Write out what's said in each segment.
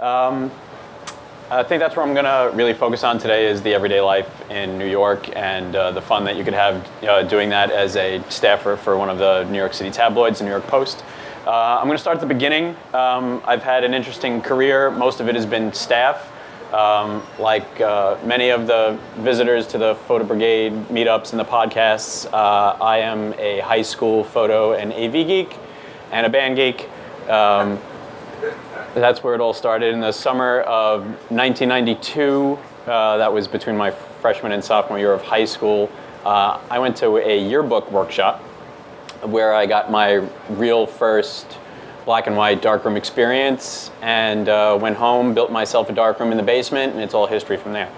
Um, I think that's where I'm going to really focus on today is the everyday life in New York and uh, the fun that you could have uh, doing that as a staffer for one of the New York City tabloids, the New York Post. Uh, I'm going to start at the beginning. Um, I've had an interesting career. Most of it has been staff. Um, like uh, many of the visitors to the Photo Brigade meetups and the podcasts, uh, I am a high school photo and AV geek and a band geek. Um, that's where it all started in the summer of 1992. Uh, that was between my freshman and sophomore year of high school. Uh, I went to a yearbook workshop where I got my real first black and white darkroom experience and uh, went home, built myself a darkroom in the basement, and it's all history from there.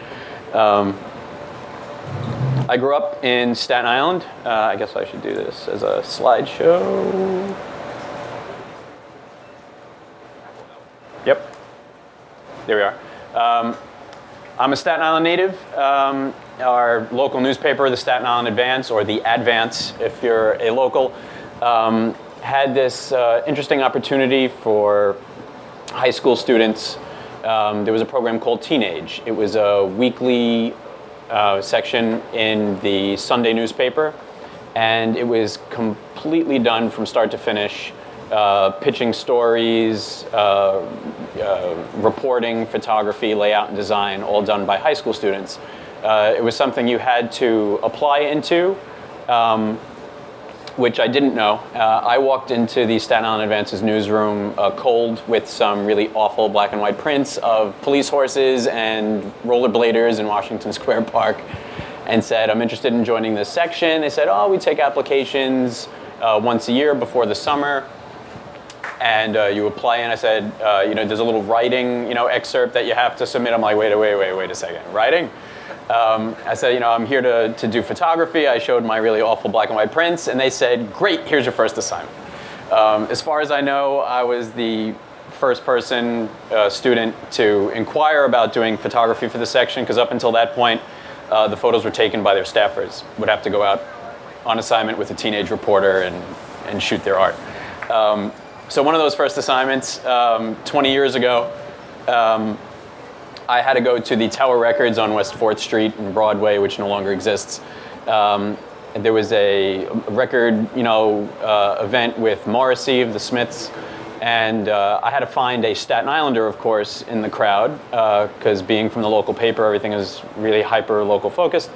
Um, I grew up in Staten Island. Uh, I guess I should do this as a slideshow. Yep. There we are. Um, I'm a Staten Island native. Um, our local newspaper, the Staten Island Advance, or the Advance if you're a local, um, had this uh, interesting opportunity for high school students. Um, there was a program called Teenage. It was a weekly uh, section in the Sunday newspaper, and it was completely done from start to finish uh, pitching stories, uh, uh, reporting, photography, layout, and design, all done by high school students. Uh, it was something you had to apply into, um, which I didn't know. Uh, I walked into the Staten Island Advance's newsroom cold with some really awful black and white prints of police horses and rollerbladers in Washington Square Park and said, I'm interested in joining this section. They said, oh, we take applications once a year before the summer and uh, you apply and I said, uh, you know, there's a little writing, you know, excerpt that you have to submit. I'm like, wait, wait, wait, wait a second, writing? Um, I said, you know, I'm here to, to do photography. I showed my really awful black and white prints, and they said, great, here's your first assignment. Um, as far as I know, I was the first person uh, student to inquire about doing photography for the section, because up until that point, uh, the photos were taken by their staffers, would have to go out on assignment with a teenage reporter and, and shoot their art. Um, so one of those first assignments, um, 20 years ago, um, I had to go to the Tower Records on West 4th Street in Broadway, which no longer exists. Um, and there was a record, you know, uh, event with Morrissey of the Smiths, and uh, I had to find a Staten Islander, of course, in the crowd, because uh, being from the local paper, everything is really hyper local focused.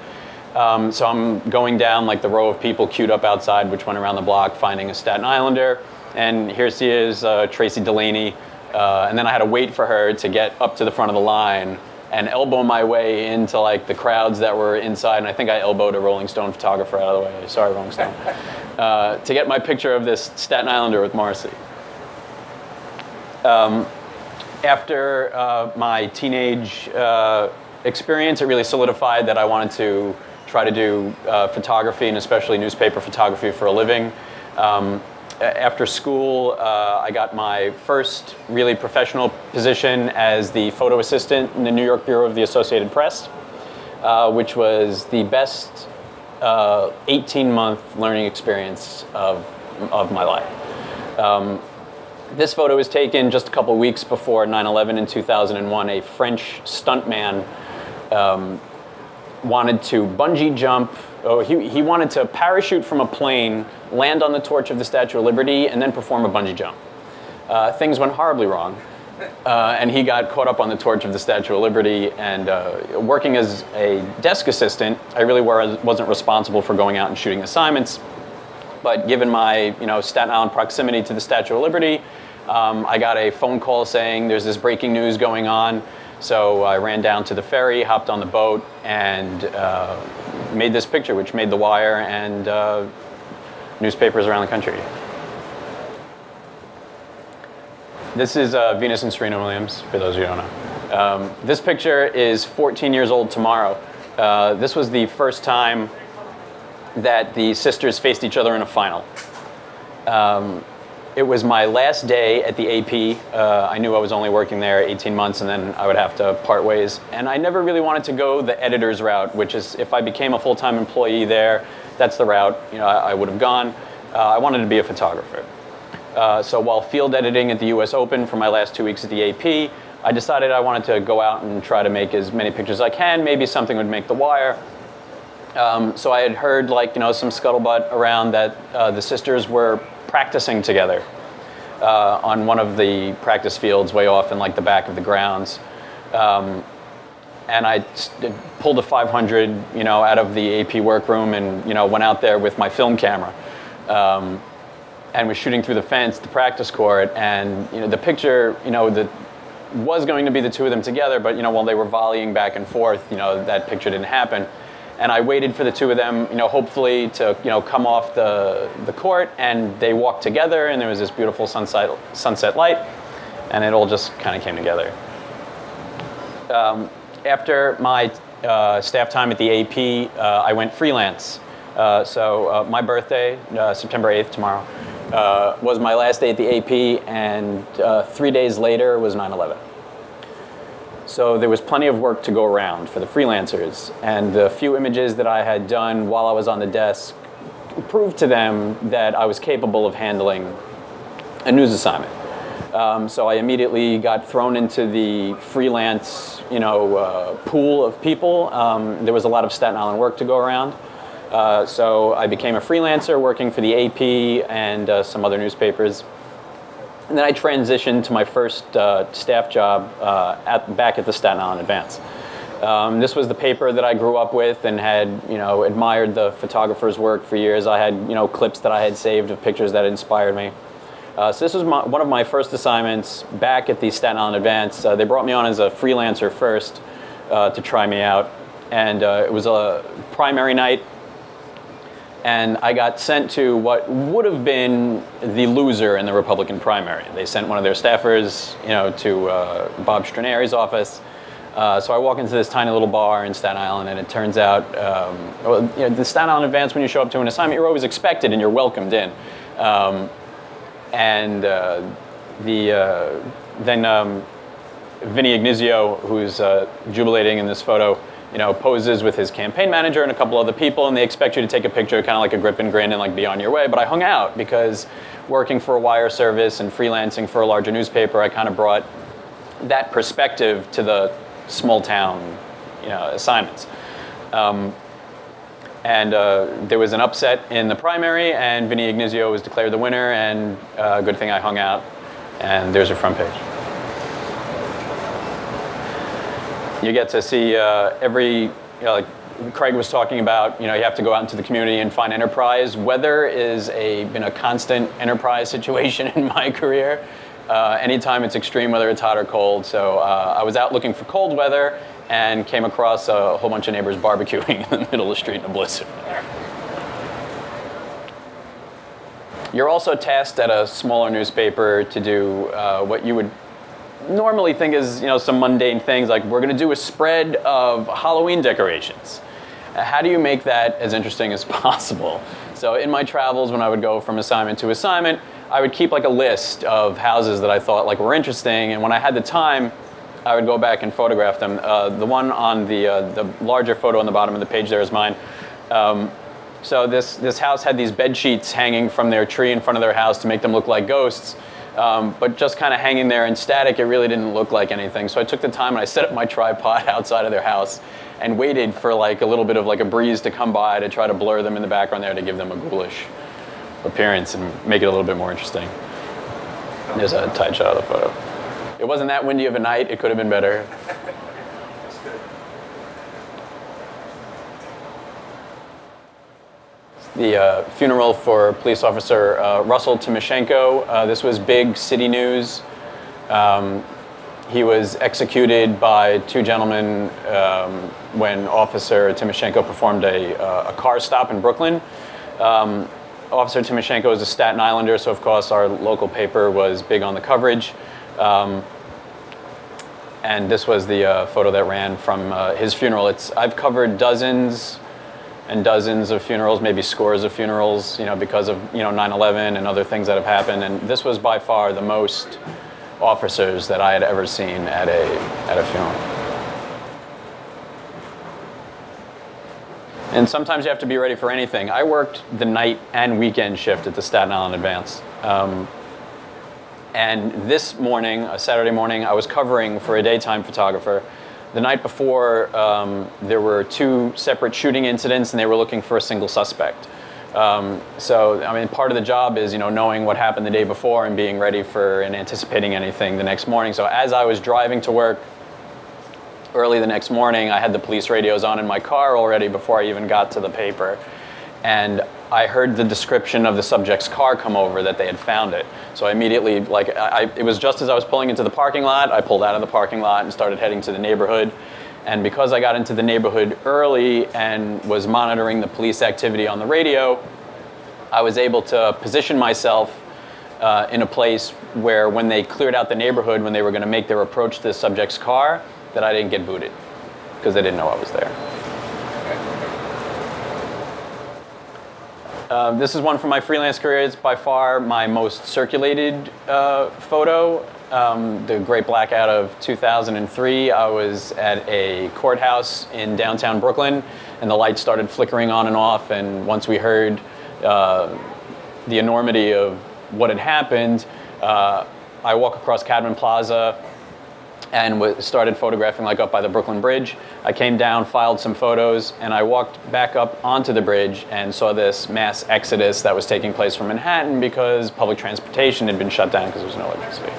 Um, so I'm going down like the row of people queued up outside, which went around the block, finding a Staten Islander and here she is, uh, Tracy Delaney. Uh, and then I had to wait for her to get up to the front of the line and elbow my way into like the crowds that were inside. And I think I elbowed a Rolling Stone photographer out of the way. Sorry, Rolling Stone. Uh, to get my picture of this Staten Islander with Morrissey. Um, after uh, my teenage uh, experience, it really solidified that I wanted to try to do uh, photography and especially newspaper photography for a living. Um, after school, uh, I got my first really professional position as the photo assistant in the New York Bureau of the Associated Press, uh, which was the best 18-month uh, learning experience of, of my life. Um, this photo was taken just a couple weeks before 9-11 in 2001. A French stuntman um, wanted to bungee jump Oh, he, he wanted to parachute from a plane, land on the torch of the Statue of Liberty, and then perform a bungee jump. Uh, things went horribly wrong. Uh, and he got caught up on the torch of the Statue of Liberty. And uh, working as a desk assistant, I really wasn't responsible for going out and shooting assignments. But given my you know, Staten Island proximity to the Statue of Liberty, um, I got a phone call saying there's this breaking news going on. So I ran down to the ferry, hopped on the boat, and uh, made this picture, which made The Wire and uh, newspapers around the country. This is uh, Venus and Serena Williams, for those of you who don't know. Um, this picture is 14 years old tomorrow. Uh, this was the first time that the sisters faced each other in a final. Um, it was my last day at the AP. Uh, I knew I was only working there 18 months and then I would have to part ways. And I never really wanted to go the editor's route, which is if I became a full-time employee there, that's the route you know I, I would have gone. Uh, I wanted to be a photographer. Uh, so while field editing at the U.S. Open for my last two weeks at the AP, I decided I wanted to go out and try to make as many pictures as I can. Maybe something would make the wire. Um, so I had heard like you know some scuttlebutt around that uh, the sisters were practicing together uh, on one of the practice fields way off in like the back of the grounds. Um, and I pulled a 500, you know, out of the AP workroom and you know went out there with my film camera, um, and was shooting through the fence, the practice court, and you know the picture, you know, the was going to be the two of them together, but you know while they were volleying back and forth, you know that picture didn't happen and I waited for the two of them, you know, hopefully to, you know, come off the, the court, and they walked together, and there was this beautiful sunset, sunset light, and it all just kind of came together. Um, after my uh, staff time at the AP, uh, I went freelance. Uh, so uh, my birthday, uh, September 8th, tomorrow, uh, was my last day at the AP, and three days later was 9 11. So there was plenty of work to go around for the freelancers. And the few images that I had done while I was on the desk proved to them that I was capable of handling a news assignment. Um, so I immediately got thrown into the freelance, you know, uh, pool of people. Um, there was a lot of Staten Island work to go around. Uh, so I became a freelancer working for the AP and uh, some other newspapers. And then I transitioned to my first uh, staff job uh, at, back at the Staten Island Advance. Um, this was the paper that I grew up with and had, you know, admired the photographer's work for years. I had, you know, clips that I had saved of pictures that inspired me. Uh, so this was my, one of my first assignments back at the Staten Island Advance. Uh, they brought me on as a freelancer first uh, to try me out. And uh, it was a primary night and I got sent to what would have been the loser in the Republican primary. They sent one of their staffers, you know, to uh, Bob Straniere's office. Uh, so I walk into this tiny little bar in Staten Island, and it turns out, um, well, you know, the Staten Island Advance, when you show up to an assignment, you're always expected and you're welcomed in. Um, and uh, the uh, then um, Vinny Ignizio, who's uh, jubilating in this photo, you know, poses with his campaign manager and a couple other people, and they expect you to take a picture, kind of like a grip and grin, and like be on your way. But I hung out because working for a wire service and freelancing for a larger newspaper, I kind of brought that perspective to the small town, you know, assignments. Um, and uh, there was an upset in the primary, and Vinny Ignizio was declared the winner. And uh, good thing I hung out. And there's your front page. You get to see uh, every, you know, like Craig was talking about, you know, you have to go out into the community and find enterprise. Weather is a been a constant enterprise situation in my career. Uh, anytime it's extreme, whether it's hot or cold. So uh, I was out looking for cold weather and came across a whole bunch of neighbors barbecuing in the middle of the street in a blizzard. You're also tasked at a smaller newspaper to do uh, what you would normally think is you know some mundane things like we're going to do a spread of Halloween decorations. Uh, how do you make that as interesting as possible? So in my travels, when I would go from assignment to assignment, I would keep like a list of houses that I thought like were interesting, and when I had the time, I would go back and photograph them. Uh, the one on the uh, the larger photo on the bottom of the page there is mine. Um, so this this house had these bed sheets hanging from their tree in front of their house to make them look like ghosts. Um, but just kind of hanging there in static, it really didn't look like anything. So I took the time and I set up my tripod outside of their house and waited for like a little bit of like a breeze to come by to try to blur them in the background there to give them a ghoulish appearance and make it a little bit more interesting. There's a tight shot of the photo. It wasn't that windy of a night. It could have been better. The uh, funeral for police officer uh, Russell Timoshenko. Uh, this was big city news. Um, he was executed by two gentlemen um, when Officer Timoshenko performed a, uh, a car stop in Brooklyn. Um, officer Timoshenko is a Staten Islander, so of course our local paper was big on the coverage. Um, and this was the uh, photo that ran from uh, his funeral. It's, I've covered dozens, and dozens of funerals, maybe scores of funerals, you know, because of you know 9/11 and other things that have happened. And this was by far the most officers that I had ever seen at a at a funeral. And sometimes you have to be ready for anything. I worked the night and weekend shift at the Staten Island Advance. Um, and this morning, a Saturday morning, I was covering for a daytime photographer. The night before, um, there were two separate shooting incidents, and they were looking for a single suspect. Um, so, I mean, part of the job is, you know, knowing what happened the day before and being ready for and anticipating anything the next morning. So, as I was driving to work early the next morning, I had the police radios on in my car already before I even got to the paper. And I heard the description of the subject's car come over that they had found it. So I immediately, like, I, it was just as I was pulling into the parking lot, I pulled out of the parking lot and started heading to the neighborhood. And because I got into the neighborhood early and was monitoring the police activity on the radio, I was able to position myself uh, in a place where when they cleared out the neighborhood, when they were going to make their approach to the subject's car, that I didn't get booted because they didn't know I was there. Uh, this is one from my freelance career. It's by far my most circulated uh, photo um, the Great Blackout of 2003, I was at a courthouse in downtown Brooklyn, and the lights started flickering on and off. And once we heard uh, the enormity of what had happened, uh, I walk across Cadman Plaza and started photographing like up by the Brooklyn Bridge. I came down, filed some photos, and I walked back up onto the bridge and saw this mass exodus that was taking place from Manhattan because public transportation had been shut down because there was no electricity.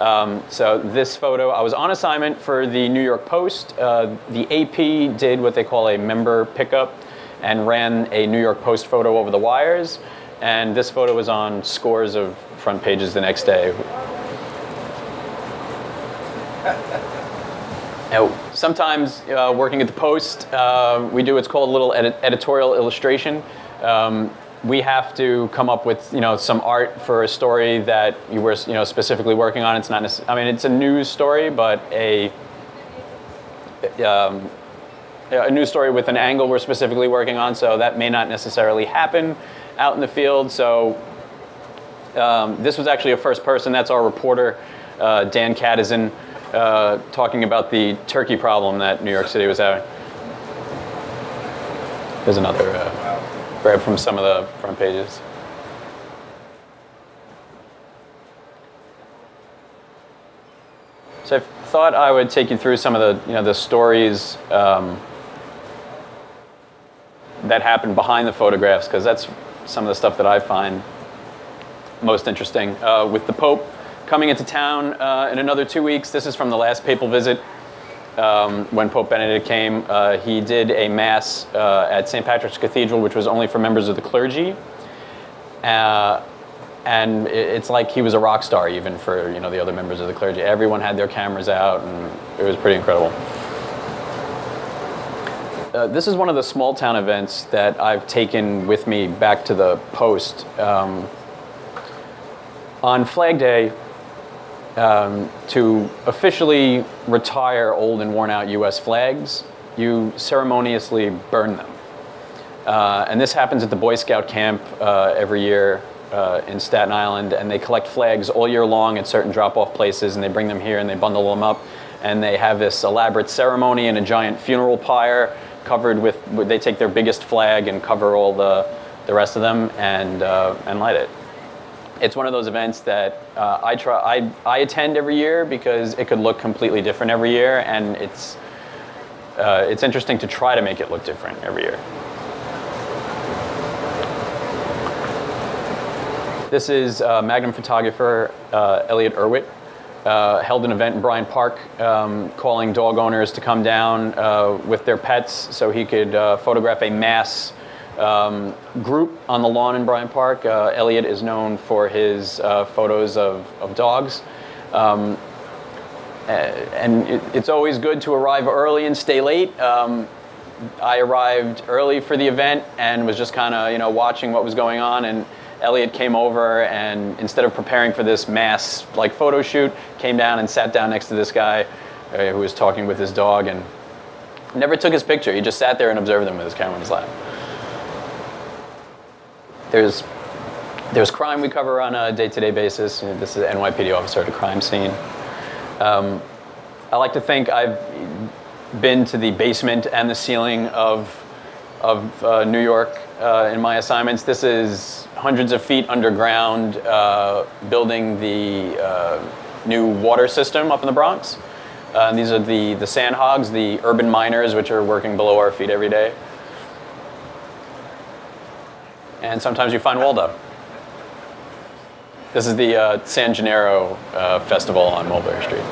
Um, so this photo, I was on assignment for the New York Post. Uh, the AP did what they call a member pickup and ran a New York Post photo over the wires. And this photo was on scores of front pages the next day. Now, sometimes uh, working at the Post, uh, we do what's called a little edit editorial illustration. Um, we have to come up with you know some art for a story that you were you know specifically working on. It's not I mean it's a news story, but a um, a news story with an angle we're specifically working on. So that may not necessarily happen out in the field. So um, this was actually a first person. That's our reporter, uh, Dan Catizin, uh, talking about the turkey problem that New York City was having. There's another. Uh, grab from some of the front pages. So I thought I would take you through some of the, you know, the stories um, that happened behind the photographs, because that's some of the stuff that I find most interesting. Uh, with the Pope coming into town uh, in another two weeks, this is from the last papal visit um, when Pope Benedict came, uh, he did a mass uh, at St. Patrick's Cathedral, which was only for members of the clergy. Uh, and it's like he was a rock star even for you know the other members of the clergy. Everyone had their cameras out, and it was pretty incredible. Uh, this is one of the small town events that I've taken with me back to the post. Um, on Flag Day, um, to officially retire old and worn out US flags, you ceremoniously burn them. Uh, and this happens at the Boy Scout camp uh, every year uh, in Staten Island, and they collect flags all year long at certain drop off places, and they bring them here and they bundle them up. And they have this elaborate ceremony and a giant funeral pyre covered with, they take their biggest flag and cover all the, the rest of them and, uh, and light it it's one of those events that uh, I try I, I attend every year because it could look completely different every year, and it's uh, it's interesting to try to make it look different every year. This is uh, Magnum photographer uh, Elliott Erwitt. Uh, held an event in Bryant Park um, calling dog owners to come down uh, with their pets so he could photograph a mass um, group on the lawn in Bryant Park. Uh, Elliott is known for his uh, photos of, of dogs. Um, and it, it's always good to arrive early and stay late. Um, I arrived early for the event and was just kind of you know watching what was going on and Elliott came over and instead of preparing for this mass like photo shoot came down and sat down next to this guy uh, who was talking with his dog and never took his picture he just sat there and observed them with his camera in his lap there's there's crime we cover on a day-to-day basis. You know, this is an NYPD officer at a crime scene. Um, I like to think I've been to the basement and the ceiling of of uh, New York uh, in my assignments. This is hundreds of feet underground, uh, building the uh, new water system up in the Bronx. Uh, these are the, the sand hogs, the urban miners, which are working below our feet every day. And sometimes you find Waldo. This is the uh, San Gennaro uh, Festival on Mulberry Street.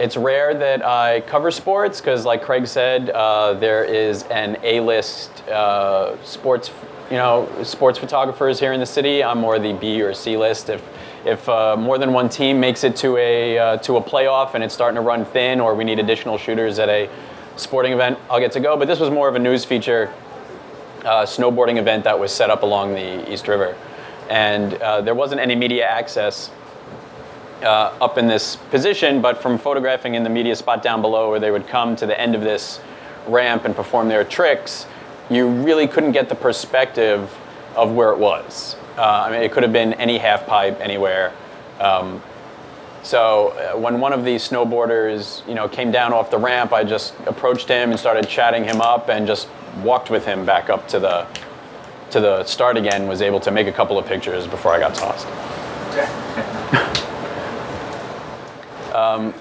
It's rare that I cover sports because, like Craig said, uh, there is an A-list uh, sports, you know, sports photographers here in the city. I'm more the B or C list. If if uh, more than one team makes it to a uh, to a playoff and it's starting to run thin, or we need additional shooters at a sporting event, I'll get to go. But this was more of a news feature uh, snowboarding event that was set up along the East River. And uh, there wasn't any media access uh, up in this position, but from photographing in the media spot down below where they would come to the end of this ramp and perform their tricks, you really couldn't get the perspective of where it was. Uh, I mean, it could have been any half pipe anywhere. Um, so uh, when one of these snowboarders, you know, came down off the ramp, I just approached him and started chatting him up and just walked with him back up to the to the start again. Was able to make a couple of pictures before I got tossed. um,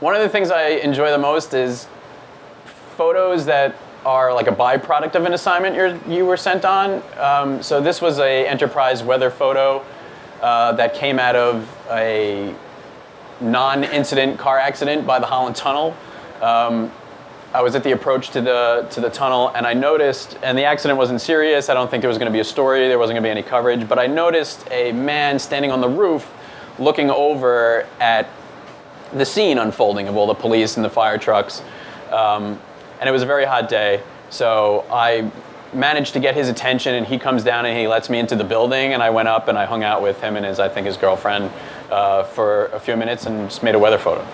one of the things I enjoy the most is photos that are like a byproduct of an assignment you you were sent on. Um, so this was a enterprise weather photo uh, that came out of a non-incident car accident by the Holland Tunnel. Um, I was at the approach to the to the tunnel, and I noticed, and the accident wasn't serious. I don't think there was going to be a story. There wasn't going to be any coverage, but I noticed a man standing on the roof, looking over at the scene unfolding of all the police and the fire trucks. Um, and it was a very hot day, so I managed to get his attention, and he comes down and he lets me into the building, and I went up and I hung out with him and his, I think, his girlfriend uh, for a few minutes and just made a weather photo.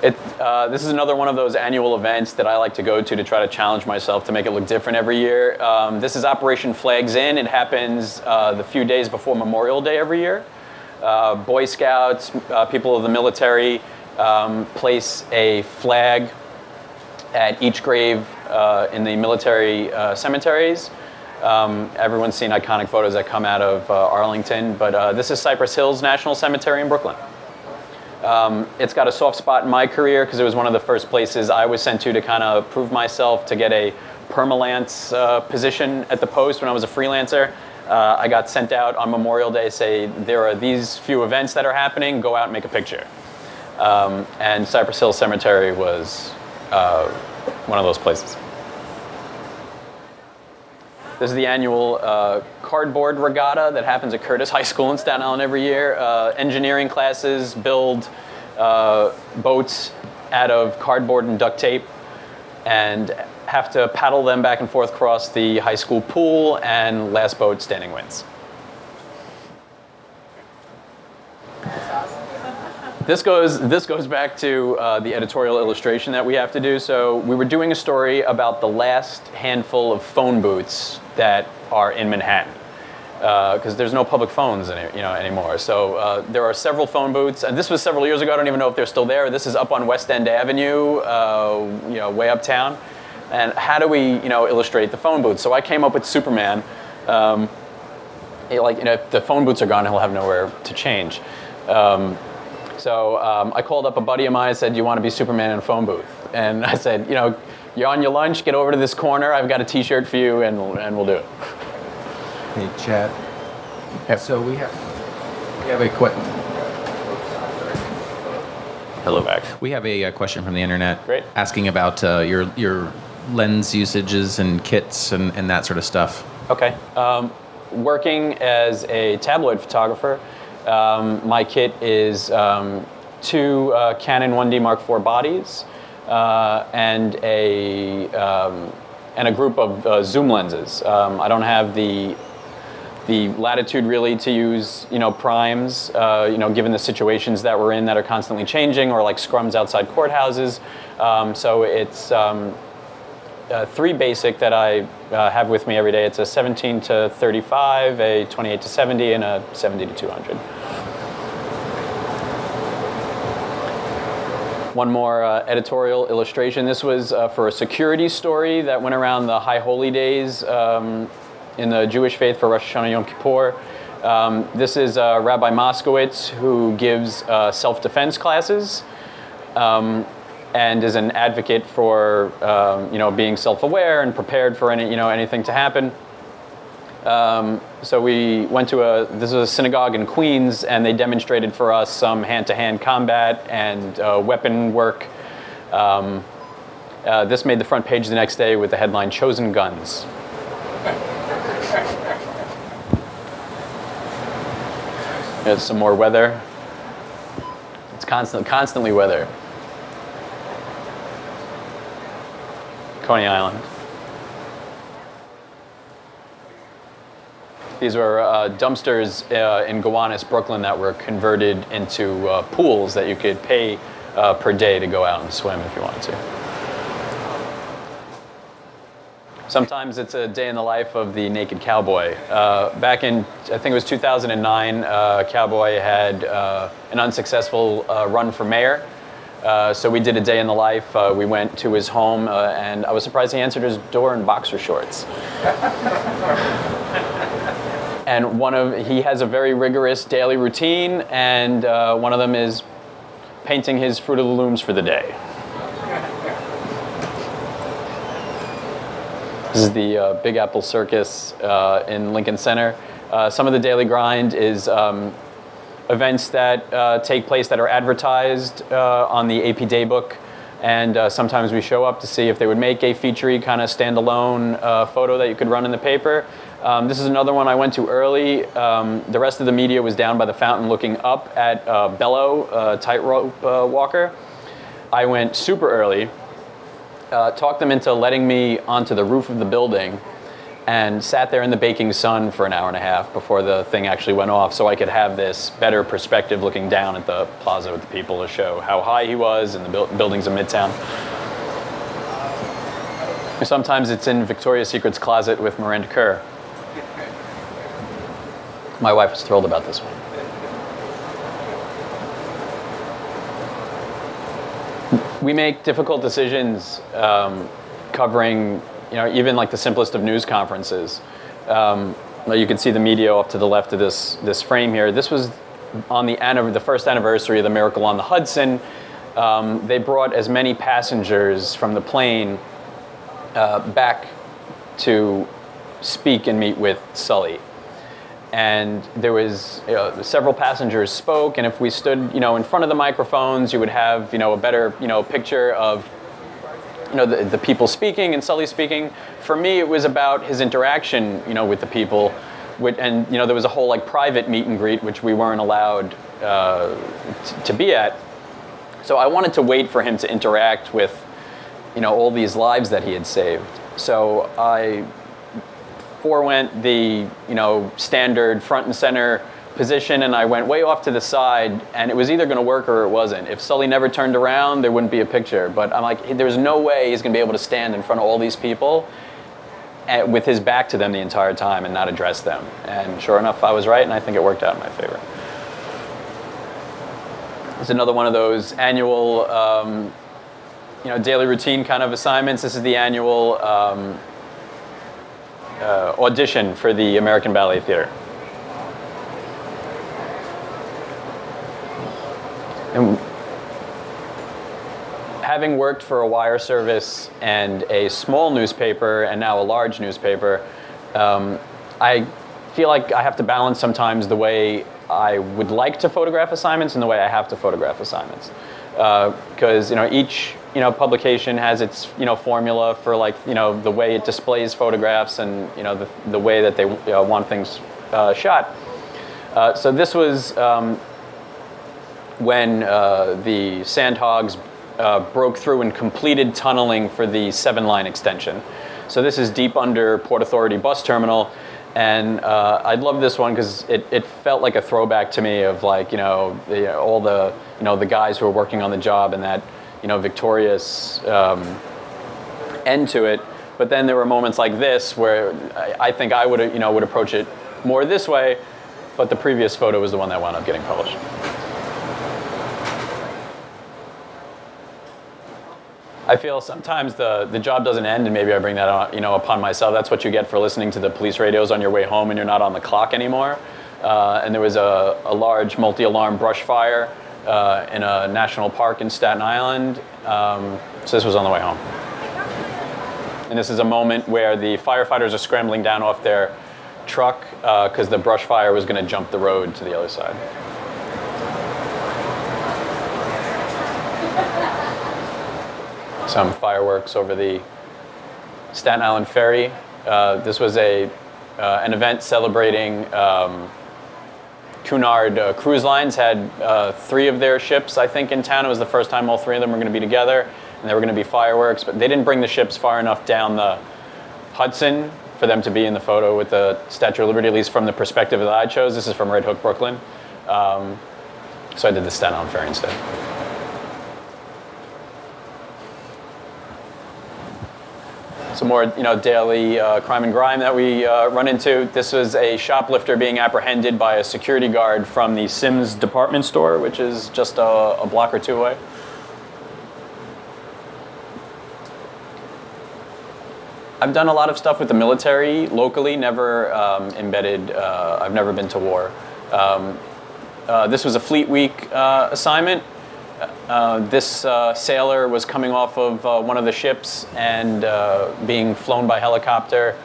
It, uh, this is another one of those annual events that I like to go to to try to challenge myself to make it look different every year. Um, this is Operation Flags In. It happens uh, the few days before Memorial Day every year. Uh, Boy Scouts, uh, people of the military um, place a flag at each grave uh, in the military uh, cemeteries. Um, everyone's seen iconic photos that come out of Arlington, but this is Cypress Hills National Cemetery in Brooklyn. Um, it's got a soft spot in my career because it was one of the first places I was sent to to kind of prove myself to get a permalance uh, position at the post when I was a freelancer. Uh, I got sent out on Memorial Day, say there are these few events that are happening, go out and make a picture. Um, and Cypress Hill Cemetery was uh, one of those places. This is the annual uh, cardboard regatta that happens at Curtis High School in Staten Island every year. Uh, engineering classes build uh, boats out of cardboard and duct tape and have to paddle them back and forth across the high school pool and last boat standing wins. This goes, this goes back to uh, the editorial illustration that we have to do. So we were doing a story about the last handful of phone booths that are in Manhattan because uh, there's no public phones any, you know, anymore. So uh, there are several phone booths, and this was several years ago. I don't even know if they're still there. This is up on West End Avenue, uh, you know, way uptown. And how do we, you know, illustrate the phone booths? So I came up with Superman. Um, like, you know, if the phone booths are gone, he'll have nowhere to change. Um, so um, I called up a buddy of mine and said, do you want to be Superman in a phone booth? And I said, you know, you're on your lunch, get over to this corner. I've got a t-shirt for you and, and we'll do it. Hey, Chad. Yep. So we have, we have a question. Hello back. We have a, a, question from the internet. Great. Asking about uh, your, your lens usages and kits and, and that sort of stuff. Okay. Um, working as a tabloid photographer, um, my kit is um, two uh, Canon 1D Mark IV bodies uh, and a um, and a group of uh, zoom lenses. Um, I don't have the the latitude really to use you know primes uh, you know given the situations that we're in that are constantly changing or like scrums outside courthouses. Um, so it's um, uh, three basic that I uh, have with me every day. It's a 17 to 35, a 28 to 70, and a 70 to 200. one more uh, editorial illustration. This was uh, for a security story that went around the High Holy Days um, in the Jewish faith for Rosh Hashanah Yom Kippur. Um, this is uh, Rabbi Moskowitz who gives uh, self-defense classes um, and is an advocate for um, you know being self-aware and prepared for any you know anything to happen. Um, so we went to a this is a synagogue in Queens, and they demonstrated for us some hand-to-hand combat and uh, weapon work. Um, uh, this made the front page the next day with the headline "Chosen Guns." There's some more weather. It's constant, constantly weather. Coney Island. These were uh, dumpsters uh, in Gowanus, Brooklyn, that were converted into uh, pools that you could pay uh, per day to go out and swim if you wanted to. Sometimes it's a day in the life of the naked cowboy. Uh, back in, I think it was 2009, uh, Cowboy had an unsuccessful run for mayor. Uh, so we did a day in the life. Uh, we went to his home, and I was surprised he answered his door in boxer shorts. and one of he has a very rigorous daily routine, and one of them is painting his Fruit of the Looms for the day. This is the uh, Big Apple Circus uh, in Lincoln Center. Uh, some of the daily grind is um, events that uh, take place that are advertised uh, on the AP Daybook. And uh, sometimes we show up to see if they would make a featurey kind of standalone photo that you could run in the paper. Um, this is another one I went to early. Um, the rest of the media was down by the fountain looking up at Bello, tightrope walker. I went super early uh, talked them into letting me onto the roof of the building and sat there in the baking sun for an hour and a half before the thing actually went off so I could have this better perspective looking down at the plaza with the people to show how high he was and the bu- buildings of Midtown. Sometimes it's in Victoria's Secret's closet with Miranda Kerr. My wife was thrilled about this one. we make difficult decisions um, covering, you know, even like the simplest of news conferences. Um, you can see the media off to the left of this this frame here. This was on the the first anniversary of the Miracle on the Hudson. Um, they brought as many passengers from the plane uh, back to speak and meet with Sully and there was you know, several passengers spoke and if we stood you know in front of the microphones you would have you know a better you know picture of you know the, the people speaking and Sully speaking for me it was about his interaction you know with the people and you know there was a whole like private meet and greet which we weren't allowed uh, t- to be at. So I wanted to wait for him to interact with you know all these lives that he had saved. So I forewent the you know standard front and center position and I went way off to the side and it was either going to work or it wasn't. If Sully never turned around, there wouldn't be a picture. But I'm like, there's no way he's going to be able to stand in front of all these people with his back to them the entire time and not address them. And sure enough, I was right and I think it worked out in my favor. It's another one of those annual, um, you know, daily routine kind of assignments. This is the annual um, uh, audition for the American Ballet Theater. And having worked for a wire service and a small newspaper and now a large newspaper, um, I feel like I have to balance sometimes the way I would like to photograph assignments and the way I have to photograph assignments. Because uh, you know each you know, publication has its, you know, formula for like, you know, the way it displays photographs and, you know, the, the way that they know, want things uh, shot. Uh, so this was um, when uh, the Sandhogs uh, broke through and completed tunneling for the seven line extension. So this is deep under Port Authority bus terminal. And uh, I love this one because it, it felt like a throwback to me of like, you know, the, all the, you know, the guys who were working on the job and that, you know, victorious um, end to it. But then there were moments like this where I, I think I would, you know, would approach it more this way, but the previous photo was the one that wound up getting published. I feel sometimes the, the job doesn't end, and maybe I bring that you know, upon myself. That's what you get for listening to the police radios on your way home, and you're not on the clock anymore. Uh, and there was a, a large multi-alarm brush fire uh, in a national park in Staten Island. Um, so this was on the way home. And this is a moment where the firefighters are scrambling down off their truck because uh, the brush fire was going to jump the road to the other side. Some fireworks over the Staten Island Ferry. Uh, this was a, uh, an event celebrating um, Cunard uh, Cruise Lines had uh, three of their ships, I think, in town. It was the first time all three of them were going to be together, and there were going to be fireworks. But they didn't bring the ships far enough down the Hudson for them to be in the photo with the Statue of Liberty, at least from the perspective that I chose. This is from Red Hook, Brooklyn. Um, so I did the Staten Island Ferry instead. Some more you know daily uh, crime and grime that we uh, run into. This was a shoplifter being apprehended by a security guard from the Syms department store, which is just a, a block or two away. I've done a lot of stuff with the military locally, never um, embedded, uh, I've never been to war. Um, uh, this was a Fleet Week uh, assignment. Uh, this uh, sailor was coming off of uh, one of the ships and uh, being flown by helicopter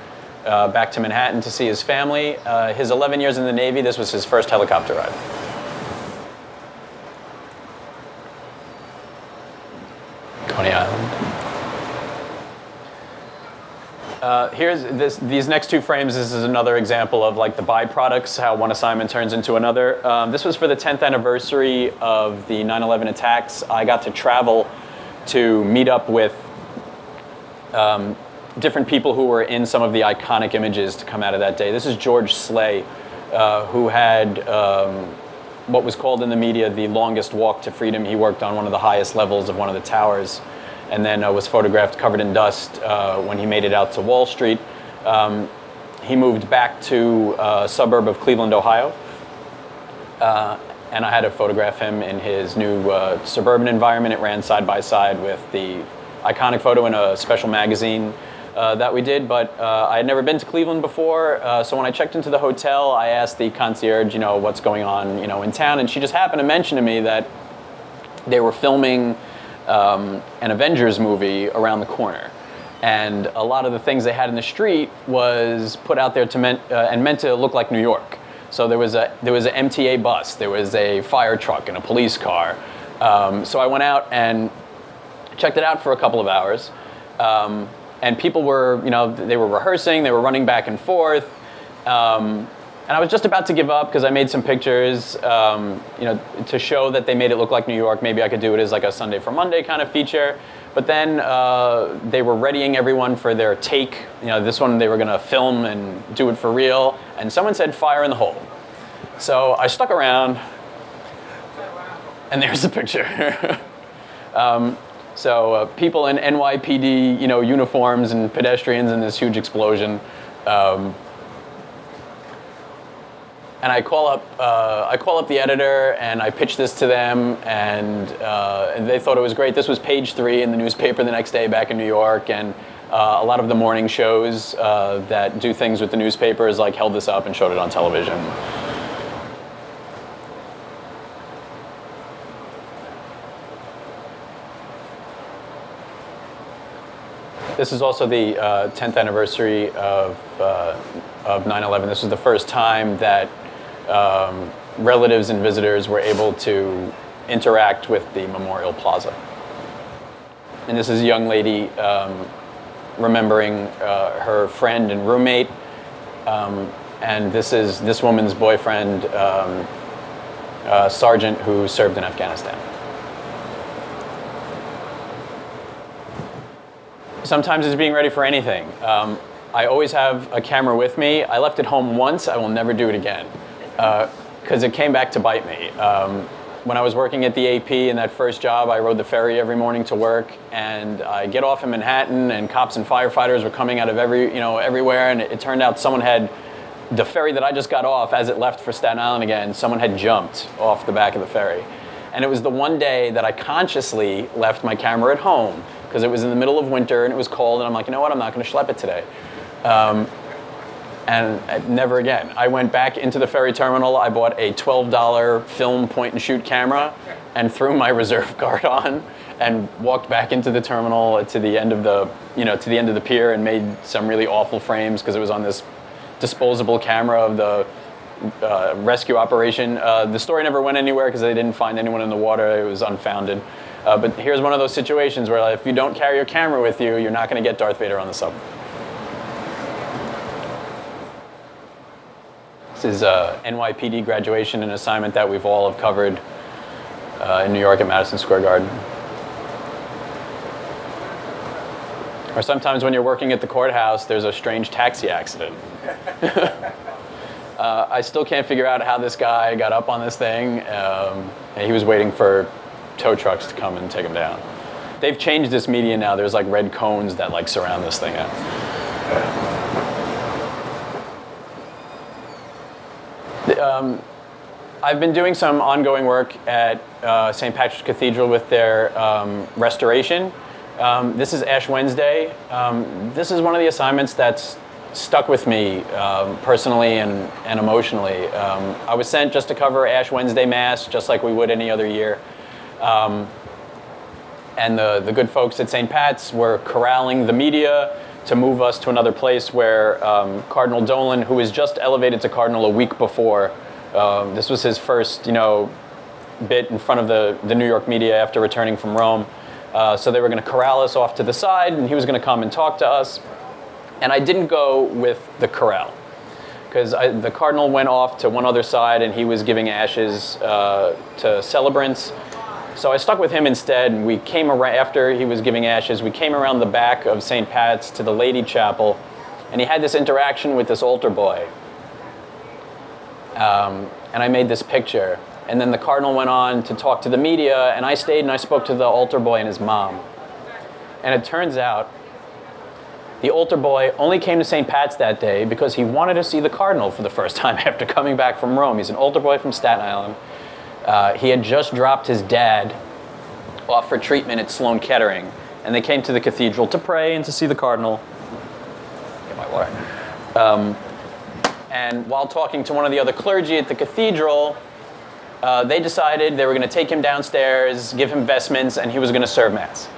uh, back to Manhattan to see his family. his 11 years in the Navy, this was his first helicopter ride. Coney Island. Uh, here's this, these next two frames. This is another example of like the byproducts, how one assignment turns into another. Um, this was for the 10th anniversary of the 9/11 attacks. I got to travel to meet up with um, different people who were in some of the iconic images to come out of that day. This is George Slay, uh, who had um, what was called in the media the longest walk to freedom. He worked on one of the highest levels of one of the towers and then uh, was photographed covered in dust uh, when he made it out to Wall Street. Um, he moved back to a suburb of Cleveland, Ohio, uh, and I had to photograph him in his new uh, suburban environment. It ran side by side with the iconic photo in a special magazine uh, that we did, but uh, I had never been to Cleveland before. Uh, so when I checked into the hotel, I asked the concierge, you know, what's going on, you know, in town, and she just happened to mention to me that they were filming um, an Avengers movie around the corner. And a lot of the things they had in the street was put out there to meant, uh, and meant to look like New York. So there was a there was an MTA bus, there was a fire truck, and a police car. Um, so I went out and checked it out for a couple of hours. Um, and people were, you know, they were rehearsing, they were running back and forth. Um, and I was just about to give up because I made some pictures, um, you know, to show that they made it look like New York. Maybe I could do it as like a Sunday for Monday kind of feature. But then uh, they were readying everyone for their take. You know, this one they were going to film and do it for real. And someone said, "Fire in the hole." So I stuck around, and there's the picture. um, so uh, people in NYPD, you know, uniforms and pedestrians in this huge explosion. Um, and I call up uh, I call up the editor and I pitch this to them and, uh, and they thought it was great. This was page three in the newspaper the next day back in New York and uh, a lot of the morning shows uh, that do things with the newspapers like held this up and showed it on television. This is also the 10th uh, anniversary of, uh, of 9-11. This was the first time that um, relatives and visitors were able to interact with the Memorial Plaza. And this is a young lady um, remembering uh, her friend and roommate. Um, and this is this woman's boyfriend, um, sergeant who served in Afghanistan. Sometimes it's being ready for anything. Um, I always have a camera with me. I left it home once, I will never do it again because uh, it came back to bite me. Um, when I was working at the AP in that first job, I rode the ferry every morning to work, and I get off in Manhattan, and cops and firefighters were coming out of every, you know, everywhere, and it, it turned out someone had the ferry that I just got off as it left for Staten Island again. Someone had jumped off the back of the ferry, and it was the one day that I consciously left my camera at home because it was in the middle of winter and it was cold, and I'm like, you know what, I'm not going to schlep it today. Um, and uh, never again. I went back into the ferry terminal. I bought a $12 film point and shoot camera and threw my reserve card on and walked back into the terminal to the end of the, you know, to the end of the pier and made some really awful frames because it was on this disposable camera of the uh, rescue operation. Uh, the story never went anywhere because they didn't find anyone in the water. It was unfounded. Uh, but here's one of those situations where like, if you don't carry your camera with you, you're not going to get Darth Vader on the sub. Is a NYPD graduation, an assignment that we've all have covered uh, in New York at Madison Square Garden. Or sometimes when you're working at the courthouse, there's a strange taxi accident. uh, I still can't figure out how this guy got up on this thing. Um, he was waiting for tow trucks to come and take him down. They've changed this median now. There's like red cones that like surround this thing. Um, I've been doing some ongoing work at uh, St. Patrick's Cathedral with their um, restoration. Um, this is Ash Wednesday. Um, this is one of the assignments that's stuck with me um, personally and, and emotionally. Um, I was sent just to cover Ash Wednesday Mass, just like we would any other year. And the, the good folks at St. Pat's were corralling the media to move us to another place where um, Cardinal Dolan, who was just elevated to Cardinal a week before, this was his first, you know, bit in front of the, the New York media after returning from Rome. Uh, so they were going to corral us off to the side, and he was going to come and talk to us. And I didn't go with the corral because the cardinal went off to one other side, and he was giving ashes uh, to celebrants. So I stuck with him instead, and we came around after he was giving ashes. We came around the back of St. Pat's to the Lady Chapel, and he had this interaction with this altar boy. Um, and I made this picture. And then the cardinal went on to talk to the media, and I stayed and I spoke to the altar boy and his mom. And it turns out the altar boy only came to St. Pat's that day because he wanted to see the cardinal for the first time after coming back from Rome. He's an altar boy from Staten Island. Uh, he had just dropped his dad off for treatment at Sloan Kettering, and they came to the cathedral to pray and to see the cardinal. Get my water. Um, and while talking to one of the other clergy at the cathedral, uh, they decided they were going to take him downstairs, give him vestments, and he was going to serve Mass.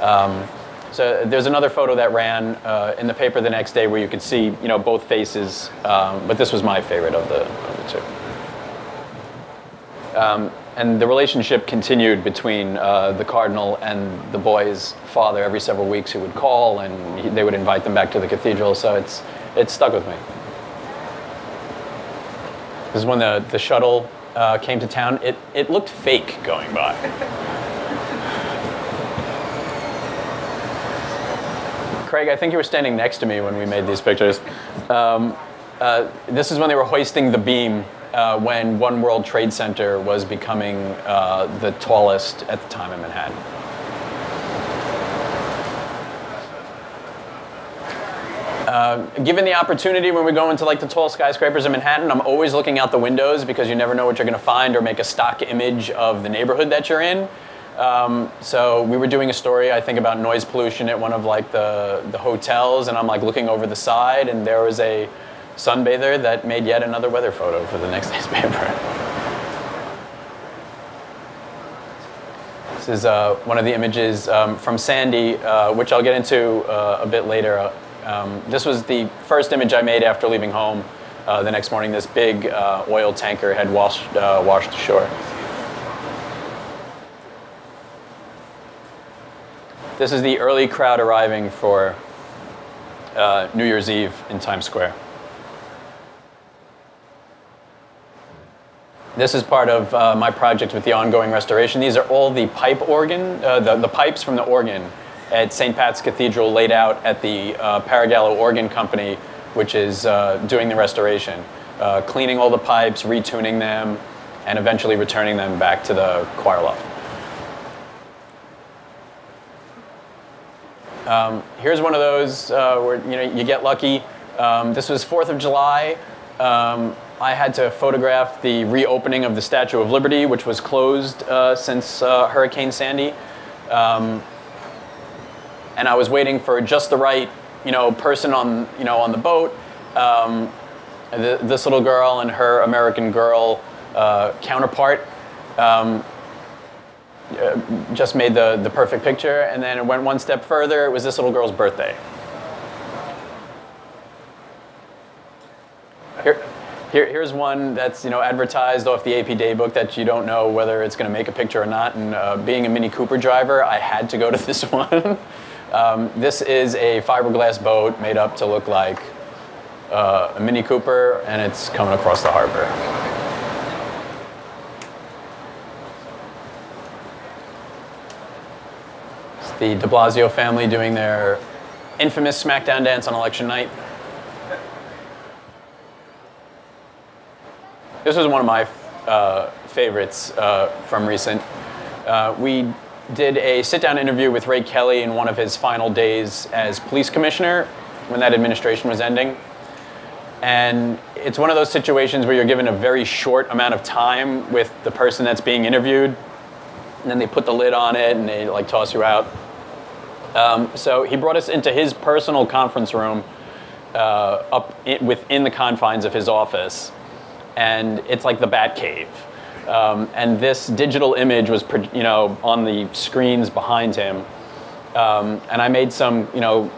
Um, so there's another photo that ran uh, in the paper the next day where you could see, you know, both faces, um, but this was my favorite of the, of the two. Um, and the relationship continued between uh, the cardinal and the boy's father every several weeks. He would call, and he, they would invite them back to the cathedral. So it's it stuck with me. This is when the the shuttle uh, came to town, it, it looked fake going by. Craig, I think you were standing next to me when we made these pictures. Um, uh, this is when they were hoisting the beam uh, when One World Trade Center was becoming uh, the tallest at the time in Manhattan. Uh, given the opportunity when we go into like the tall skyscrapers in Manhattan, I'm always looking out the windows because you never know what you're going to find or make a stock image of the neighborhood that you're in. Um, so we were doing a story, I think, about noise pollution at one of like the, the hotels, and I'm like looking over the side, and there was a sunbather that made yet another weather photo for the next day's paper. This is uh, one of the images um, from Sandy, uh, which I'll get into uh, a bit later. Um, this was the first image I made after leaving home. Uh, the next morning, this big uh, oil tanker had washed, uh, washed ashore. This is the early crowd arriving for uh, New Year's Eve in Times Square. This is part of uh, my project with the ongoing restoration. These are all the pipe organ, uh, the, the pipes from the organ at St. Pat's Cathedral laid out at the uh, Peragallo Organ Company, which is uh, doing the restoration, uh, cleaning all the pipes, retuning them, and eventually returning them back to the choir loft. Um, here's one of those uh, where you know you get lucky. Um, this was 4th of July. Um, I had to photograph the reopening of the Statue of Liberty, which was closed uh, since uh, Hurricane Sandy. Um, and I was waiting for just the right, you know, person on, you know, on the boat. Um, th- this little girl and her American Girl uh, counterpart um, uh, just made the, the perfect picture. And then it went one step further. It was this little girl's birthday. Here, here, here's one that's you know advertised off the AP Daybook that you don't know whether it's going to make a picture or not. And uh, being a Mini Cooper driver, I had to go to this one. um, this is a fiberglass boat made up to look like uh, a Mini Cooper, and it's coming across the harbor. It's the De Blasio family doing their infamous SmackDown dance on election night. This was one of my uh, favorites uh, from recent. Uh, we did a sit down interview with Ray Kelly in one of his final days as police commissioner when that administration was ending. And it's one of those situations where you're given a very short amount of time with the person that's being interviewed, and then they put the lid on it and they like toss you out. Um, so he brought us into his personal conference room uh, up in, within the confines of his office and it's like the Bat Cave. Um, and this digital image was, you know, on the screens behind him. Um, and I made some, you know,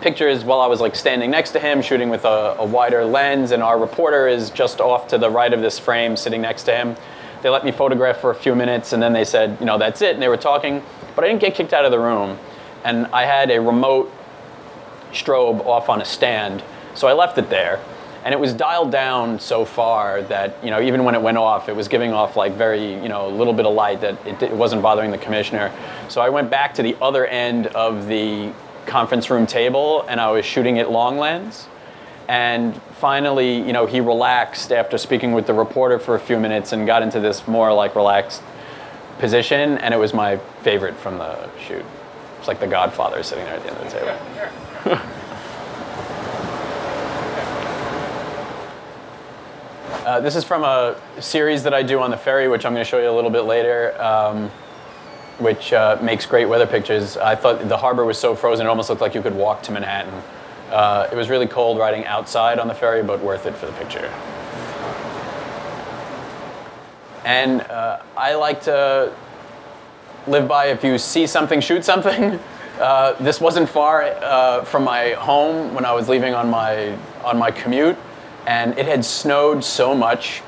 pictures while I was like standing next to him, shooting with a, a, wider lens. And our reporter is just off to the right of this frame, sitting next to him. They let me photograph for a few minutes, and then they said, you know, that's it. And they were talking, but I didn't get kicked out of the room. And I had a remote strobe off on a stand, so I left it there and it was dialed down so far that you know even when it went off it was giving off like very you know a little bit of light that it, it, wasn't bothering the commissioner. So i went back to the other end of the conference room table and i was shooting it long lens and finally you know he relaxed after speaking with the reporter for a few minutes and got into this more like relaxed position. And it was my favorite from the shoot. It's like the godfather sitting there at the end of the table Uh, this is from a series that I do on the ferry, which I'm going to show you a little bit later, um, which uh, makes great weather pictures. I thought the harbor was so frozen, it almost looked like you could walk to Manhattan. Uh, it was really cold riding outside on the ferry, but worth it for the picture. And uh, I like to live by if you see something, shoot something. Uh, this wasn't far from my home when I was leaving on my, on my commute and it had snowed so much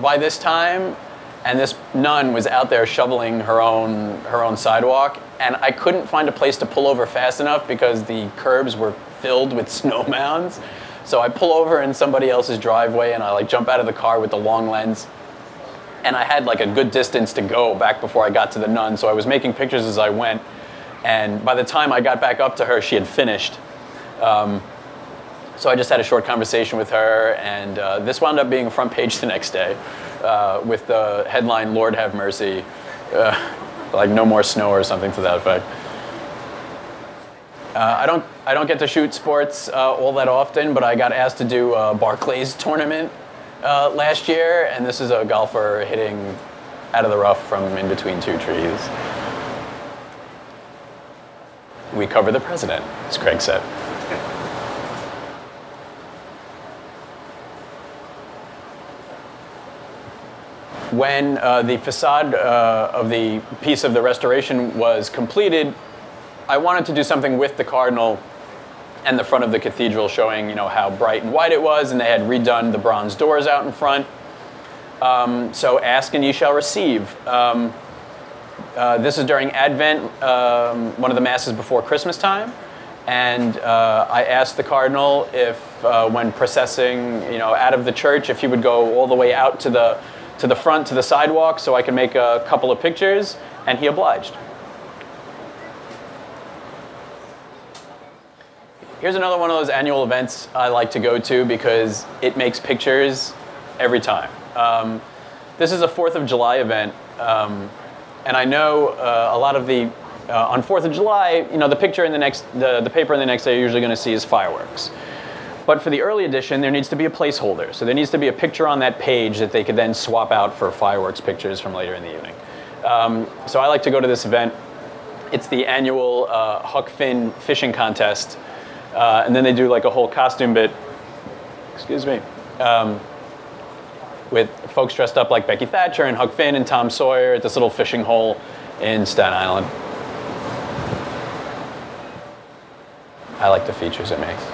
by this time and this nun was out there shoveling her own her own sidewalk and I couldn't find a place to pull over fast enough because the curbs were filled with snow mounds. So I pull over in somebody else's driveway and I like jump out of the car with the long lens. And I had like a good distance to go back before I got to the nun, so I was making pictures as I went. And by the time I got back up to her, she had finished. Um, so I just had a short conversation with her, and uh, this wound up being front page the next day uh, with the headline, Lord have mercy, uh, like no more snow or something to that effect. Uh, I, don't, I don't get to shoot sports uh, all that often, but I got asked to do a Barclays tournament last year, and this is a golfer hitting out of the rough from in between two trees. We cover the president, as Craig said. When uh, the facade uh, of the piece of the restoration was completed, I wanted to do something with the cardinal and the front of the cathedral, showing you know how bright and white it was, and they had redone the bronze doors out in front. Um, so ask and ye shall receive. Um, uh, this is during Advent, um, one of the masses before Christmas time, and uh, I asked the cardinal if, uh, when processing, you know, out of the church, if he would go all the way out to the to the front to the sidewalk so I could make a couple of pictures, and he obliged. Here's another one of those annual events I like to go to because it makes pictures every time. Um, this is a 4th of July event, um, and I know uh, a lot of the, uh, on 4th of July, you know, the picture in the next, the, the paper in the next day you're usually going to see is fireworks. But for the early edition, there needs to be a placeholder. So there needs to be a picture on that page that they could then swap out for fireworks pictures from later in the evening. Um, so I like to go to this event it's the annual uh, Huck Finn fishing contest. Uh, and then they do like a whole costume bit, excuse me, um, with folks dressed up like Becky Thatcher and Huck Finn and Tom Sawyer at this little fishing hole in Staten Island. I like the features it makes.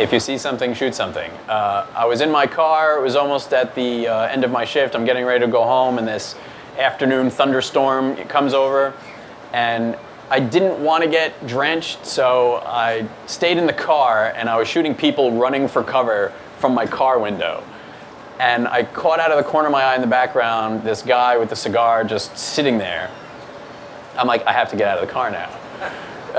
If you see something, shoot something. Uh, I was in my car. It was almost at the uh, end of my shift. I'm getting ready to go home, and this afternoon thunderstorm comes over, and I didn't want to get drenched, so I stayed in the car, and I was shooting people running for cover from my car window. And I caught out of the corner of my eye in the background this guy with a cigar just sitting there. I'm like, I have to get out of the car now.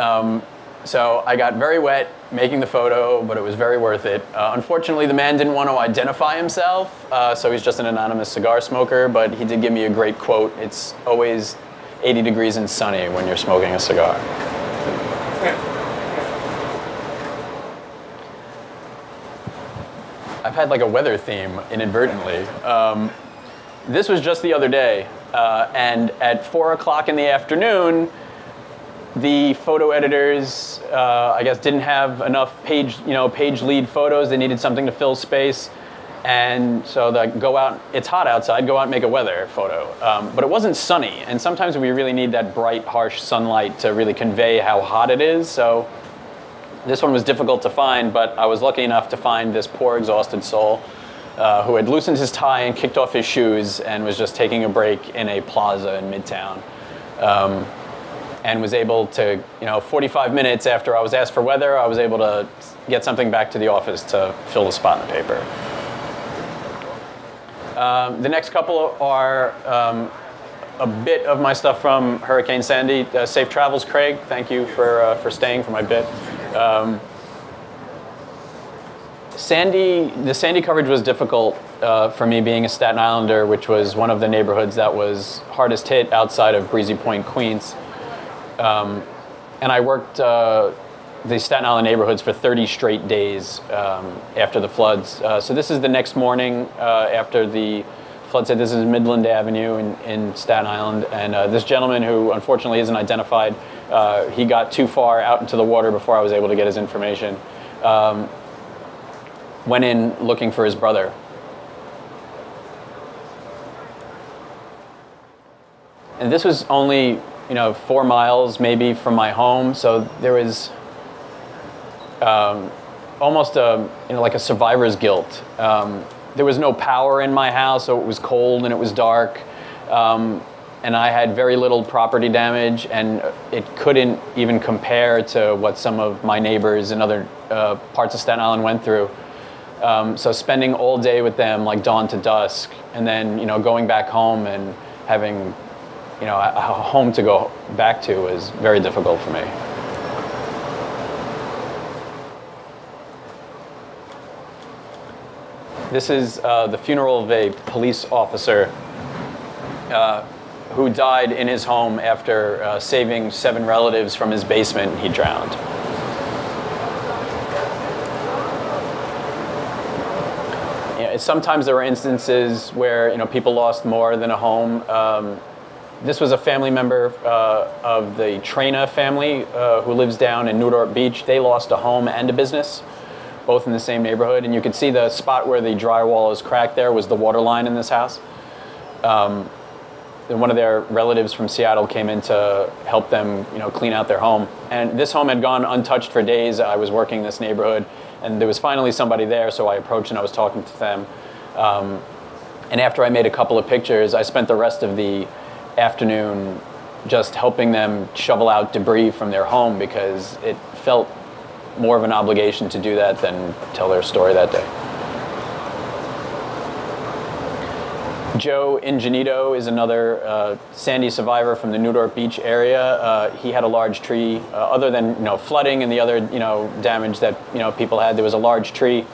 Um, so I got very wet making the photo, but it was very worth it. Uh, unfortunately, the man didn't want to identify himself, uh, so he's just an anonymous cigar smoker, but he did give me a great quote. It's always 80 degrees and sunny when you're smoking a cigar. I've had like a weather theme inadvertently. Um, this was just the other day, uh, and at 4 o'clock in the afternoon, the photo editors, uh, I guess, didn't have enough page, you know, page lead photos. They needed something to fill space, and so they go out. It's hot outside. Go out and make a weather photo. Um, but it wasn't sunny, and sometimes we really need that bright, harsh sunlight to really convey how hot it is. So this one was difficult to find, but I was lucky enough to find this poor, exhausted soul. Uh, who had loosened his tie and kicked off his shoes and was just taking a break in a plaza in Midtown. Um, and was able to, you know, 45 minutes after I was asked for weather, I was able to get something back to the office to fill the spot in the paper. Um, the next couple are um, a bit of my stuff from Hurricane Sandy. Uh, safe travels, Craig. Thank you for, uh, for staying for my bit. Um, Sandy, the Sandy coverage was difficult uh, for me being a Staten Islander, which was one of the neighborhoods that was hardest hit outside of Breezy Point, Queens. Um, and I worked uh, the Staten Island neighborhoods for 30 straight days um, after the floods. Uh, so this is the next morning uh, after the flood hit. This is Midland Avenue in, in Staten Island. And uh, this gentleman, who unfortunately isn't identified, uh, he got too far out into the water before I was able to get his information. Um, went in looking for his brother. And this was only you know, four miles maybe from my home. So there was um, almost a, you know, like a survivor's guilt. Um, there was no power in my house, so it was cold and it was dark. Um, and I had very little property damage, and it couldn't even compare to what some of my neighbors in other uh, parts of Staten Island went through. Um, so spending all day with them, like dawn to dusk, and then you know going back home and having you know, a home to go back to is very difficult for me. This is uh, the funeral of a police officer uh, who died in his home after uh, saving seven relatives from his basement. He drowned. sometimes there were instances where you know people lost more than a home. Um, this was a family member uh, of the Trina family uh, who lives down in New Dorp Beach. They lost a home and a business, both in the same neighborhood. And you can see the spot where the drywall is cracked there was the water line in this house. Um, and one of their relatives from Seattle came in to help them, you know, clean out their home. And this home had gone untouched for days. I was working this neighborhood, and there was finally somebody there, so I approached and I was talking to them. Um, and after I made a couple of pictures, I spent the rest of the afternoon just helping them shovel out debris from their home because it felt more of an obligation to do that than tell their story that day. Joe Ingenito is another uh, Sandy survivor from the New Dorp Beach area. Uh, he had a large tree, uh, other than you know flooding and the other you know damage that you know people had. There was a large tree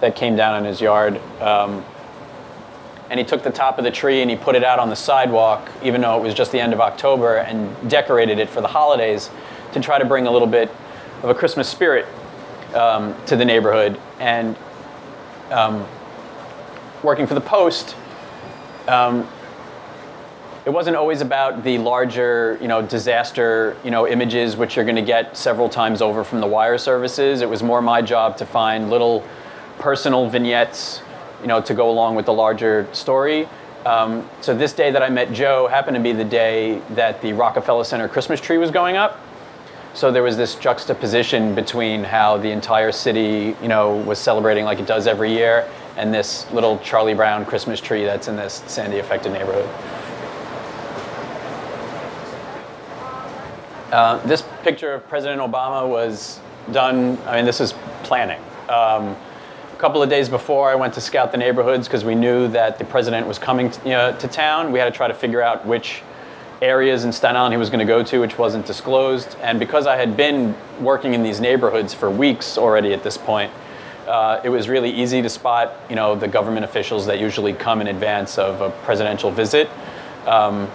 that came down in his yard. Um, and he took the top of the tree and he put it out on the sidewalk, even though it was just the end of October, and decorated it for the holidays to try to bring a little bit of a Christmas spirit um, to the neighborhood. And um, working for the Post, um, it wasn't always about the larger, you know, disaster, you know, images which you're going to get several times over from the wire services. It was more my job to find little personal vignettes, you know, to go along with the larger story. Um, so this day that I met Joe happened to be the day that the Rockefeller Center Christmas tree was going up. So there was this juxtaposition between how the entire city, you know, was celebrating like it does every year, and this little Charlie Brown Christmas tree that's in this Sandy affected neighborhood. Uh, this picture of President Obama was done, I mean, this is planning. Um, couple of days before, I went to scout the neighborhoods because we knew that the president was coming to, you know, to town. We had to try to figure out which areas in Staten Island he was going to go to, which wasn't disclosed. And because I had been working in these neighborhoods for weeks already at this point, uh, it was really easy to spot, you know, the government officials that usually come in advance of a presidential visit. Um,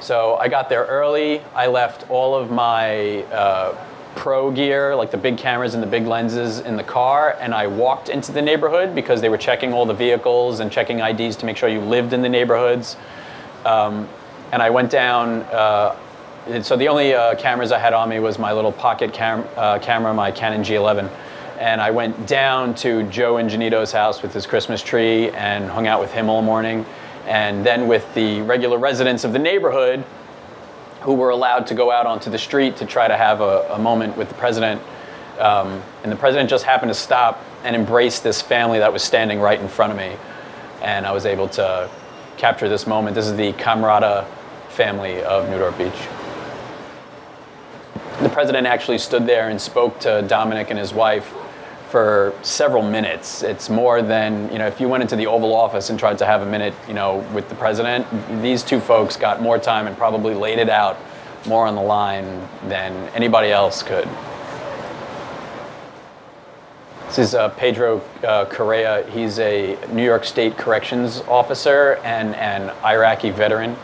so I got there early. I left all of my uh, pro gear, like the big cameras and the big lenses, in the car, and I walked into the neighborhood because they were checking all the vehicles and checking IDs to make sure you lived in the neighborhoods. Um, and I went down. Uh, so the only uh, cameras I had on me was my little pocket cam- uh, camera, my Canon G11. And I went down to Joe Ingenito's house with his Christmas tree and hung out with him all morning. And then with the regular residents of the neighborhood who were allowed to go out onto the street to try to have a, a moment with the president. Um, and the president just happened to stop and embrace this family that was standing right in front of me. And I was able to capture this moment. This is the Camarada family of New Dorp Beach. The president actually stood there and spoke to Dominic and his wife for several minutes. It's more than, you know, if you went into the Oval Office and tried to have a minute, you know, with the president, these two folks got more time and probably laid it out more on the line than anybody else could. This is uh, Pedro uh, Correa. He's a New York State corrections officer and an Iraqi veteran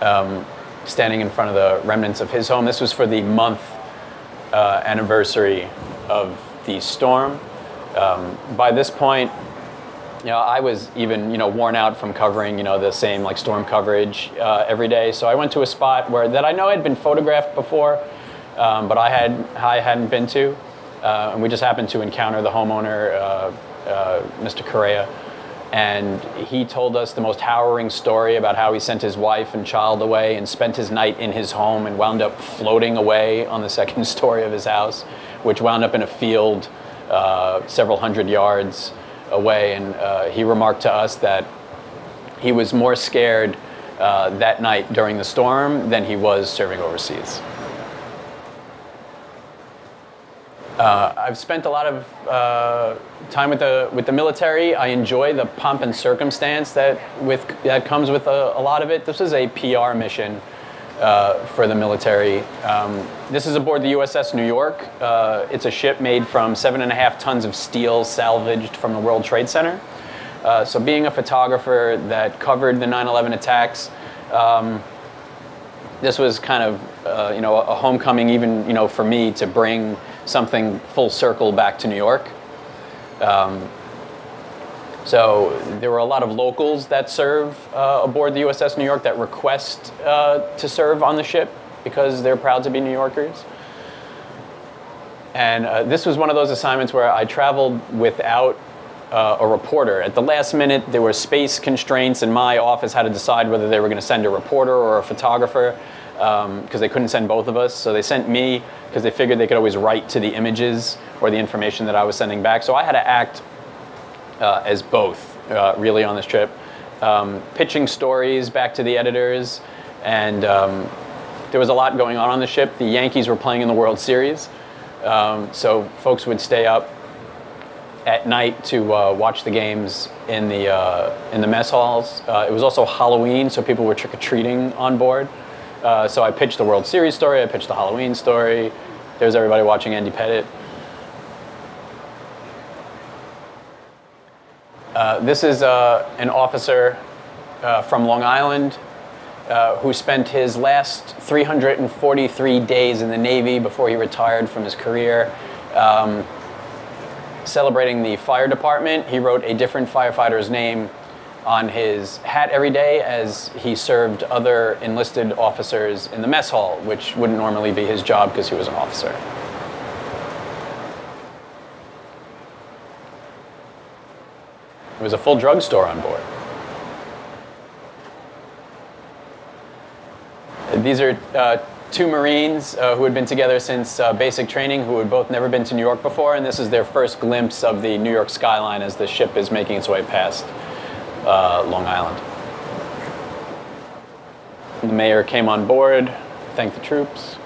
um, standing in front of the remnants of his home. This was for the month uh, anniversary of the storm. Um, by this point, you know, I was even, you know, worn out from covering, you know, the same like storm coverage uh, every day. So I went to a spot where that I know had been photographed before, um, but I had I hadn't been to, uh, and we just happened to encounter the homeowner, uh, uh Mr. Correa, and he told us the most harrowing story about how he sent his wife and child away and spent his night in his home and wound up floating away on the second story of his house, which wound up in a field uh, several hundred yards away. And uh, he remarked to us that he was more scared uh, that night during the storm than he was serving overseas. Uh, I've spent a lot of uh, time with the with the military. I enjoy the pomp and circumstance that with that comes with a, a lot of it. This is a PR mission uh, for the military. Um, this is aboard the USS New York. Uh, it's a ship made from seven and a half tons of steel salvaged from the World Trade Center. Uh, so, being a photographer that covered the 9/11 attacks. Um, this was kind of, uh, you know, a homecoming, even you know, for me to bring something full circle back to New York. Um, so there were a lot of locals that serve uh, aboard the USS New York that request uh, to serve on the ship because they're proud to be New Yorkers. And uh, this was one of those assignments where I traveled without uh, a reporter. At the last minute, there were space constraints, and my office had to decide whether they were going to send a reporter or a photographer because um, they couldn't send both of us. So they sent me because they figured they could always write to the images or the information that I was sending back. So I had to act uh, as both uh, really on this trip, um, pitching stories back to the editors, and um, there was a lot going on on the ship. The Yankees were playing in the World Series, um, so folks would stay up at night to uh, watch the games in the uh, in the mess halls. Uh, it was also Halloween, so people were trick or treating on board. Uh, so I pitched the World Series story, I pitched the Halloween story. There's everybody watching Andy Pettitte. Uh, this is uh, an officer uh, from Long Island uh, who spent his last 343 days in the Navy before he retired from his career. Um, celebrating the fire department, he wrote a different firefighter's name on his hat every day as he served other enlisted officers in the mess hall, which wouldn't normally be his job because he was an officer. It was a full drugstore on board. These are uh, two Marines uh, who had been together since uh, basic training, who had both never been to New York before, and this is their first glimpse of the New York skyline as the ship is making its way past uh, Long Island. The mayor came on board, thanked the troops.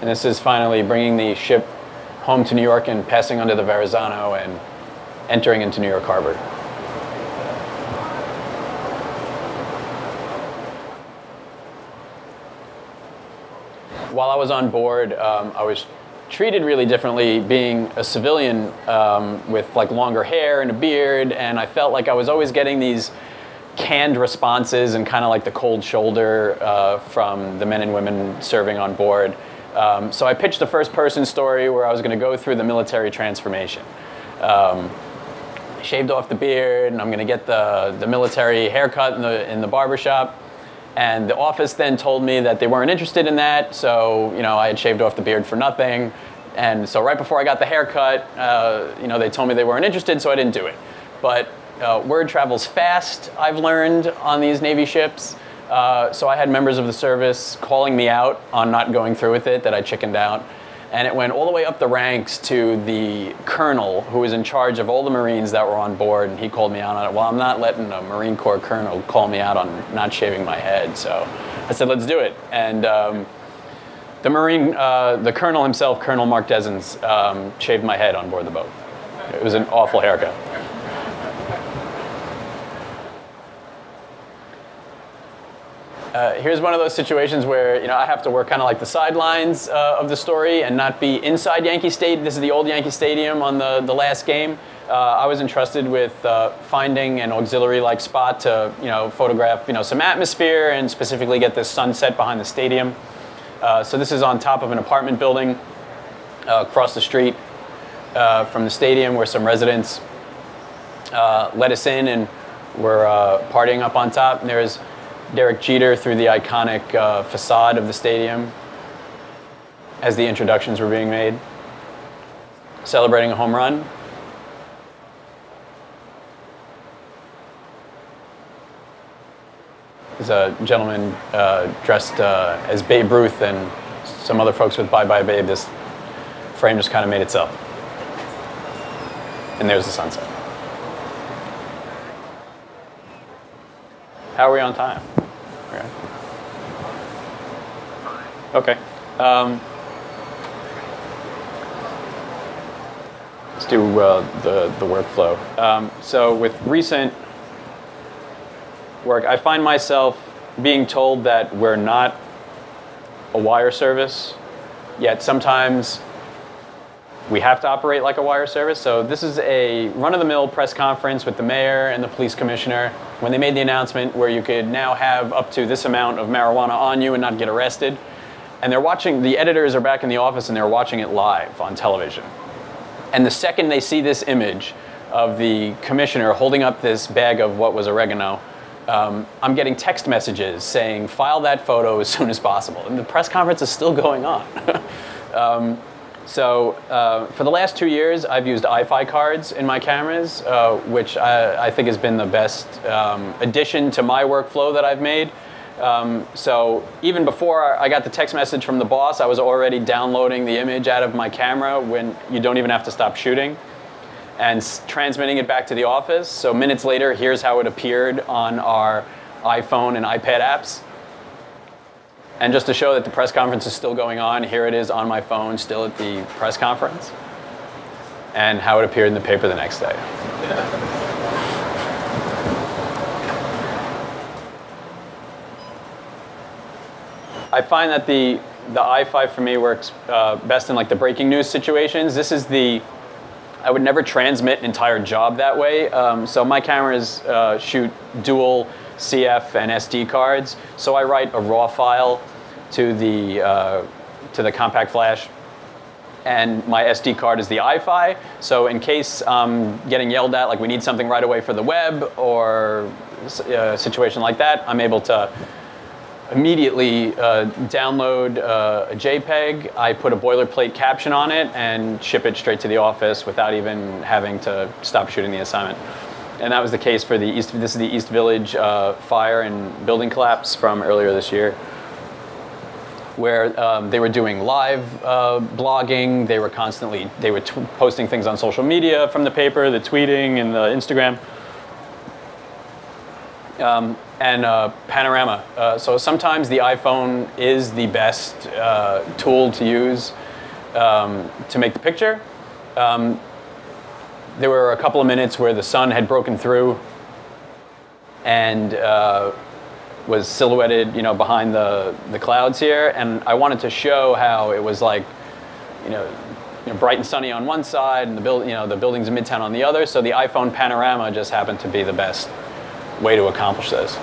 And this is finally bringing the ship home to New York and passing under the Verrazano and entering into New York Harbor. While I was on board, um, I was treated really differently being a civilian um, with like longer hair and a beard, and I felt like I was always getting these canned responses and kind of like the cold shoulder uh, from the men and women serving on board. Um, so I pitched a first person story where I was going to go through the military transformation. Um, shaved off the beard, and I'm going to get the, the military haircut in the, in the barbershop. And the office then told me that they weren't interested in that, so you know I had shaved off the beard for nothing. And so right before I got the haircut, uh, you know they told me they weren't interested, so I didn't do it. But uh, word travels fast. I've learned on these Navy ships. Uh, so I had members of the service calling me out on not going through with it, that I chickened out. And it went all the way up the ranks to the colonel who was in charge of all the Marines that were on board. And he called me out on it. Well, I'm not letting a Marine Corps colonel call me out on not shaving my head. So I said, let's do it. And um, the Marine, uh, the colonel himself, Colonel Mark Desens, um, shaved my head on board the boat. It was an awful haircut. Uh, here's one of those situations where you know I have to work kind of like the sidelines uh, of the story and not be inside Yankee Stadium. This is the old Yankee Stadium on the, the last game. Uh, I was entrusted with uh, finding an auxiliary-like spot to you know photograph you know some atmosphere and specifically get this sunset behind the stadium. Uh, so this is on top of an apartment building across the street from the stadium where some residents let us in and were partying up on top. And there's Derek Jeter through the iconic uh, facade of the stadium as the introductions were being made, celebrating a home run. There's a gentleman uh, dressed uh, as Babe Ruth and some other folks with Bye Bye Babe. This frame just kind of made itself. And there's the sunset. How are we on time? Okay. Um, let's do uh, the, the workflow. Um, so with recent work, I find myself being told that we're not a wire service, yet sometimes we have to operate like a wire service. So this is a run-of-the-mill press conference with the mayor and the police commissioner when they made the announcement where you could now have up to this amount of marijuana on you and not get arrested. And they're watching, the editors are back in the office and they're watching it live on television. And the second they see this image of the commissioner holding up this bag of what was oregano, um, I'm getting text messages saying, file that photo as soon as possible. And the press conference is still going on. um, so uh, for the last two years, I've used Eye-Fi cards in my cameras, uh, which I, I, think has been the best um, addition to my workflow that I've made. Um, so even before I got the text message from the boss, I was already downloading the image out of my camera when you don't even have to stop shooting and transmitting it back to the office. So minutes later, here's how it appeared on our iPhone and iPad apps. And just to show that the press conference is still going on, here it is on my phone, still at the press conference, and how it appeared in the paper the next day. I find that the the Eye-Fi for me works uh, best in like the breaking news situations. This is the I would never transmit an entire job that way. Um, so my cameras uh, shoot dual CF and SD cards. So I write a raw file to the, uh, to the compact flash and my SD card is the Eye-Fi. So in case I'm getting yelled at, like we need something right away for the web or a situation like that, I'm able to immediately uh, download uh, a JPEG. I put a boilerplate caption on it and ship it straight to the office without even having to stop shooting the assignment. And that was the case for the East. This is the East Village uh, fire and building collapse from earlier this year where um, they were doing live uh, blogging. They were constantly they were posting things on social media from the paper, the tweeting and the Instagram. Um, and uh, panorama. Uh, so sometimes the iPhone is the best uh, tool to use um, to make the picture. Um, there were a couple of minutes where the sun had broken through and uh, was silhouetted, you know, behind the, the clouds here, and I wanted to show how it was like, you know, you know, bright and sunny on one side, and the build, you know, the buildings in Midtown on the other. So the iPhone panorama just happened to be the best way to accomplish this.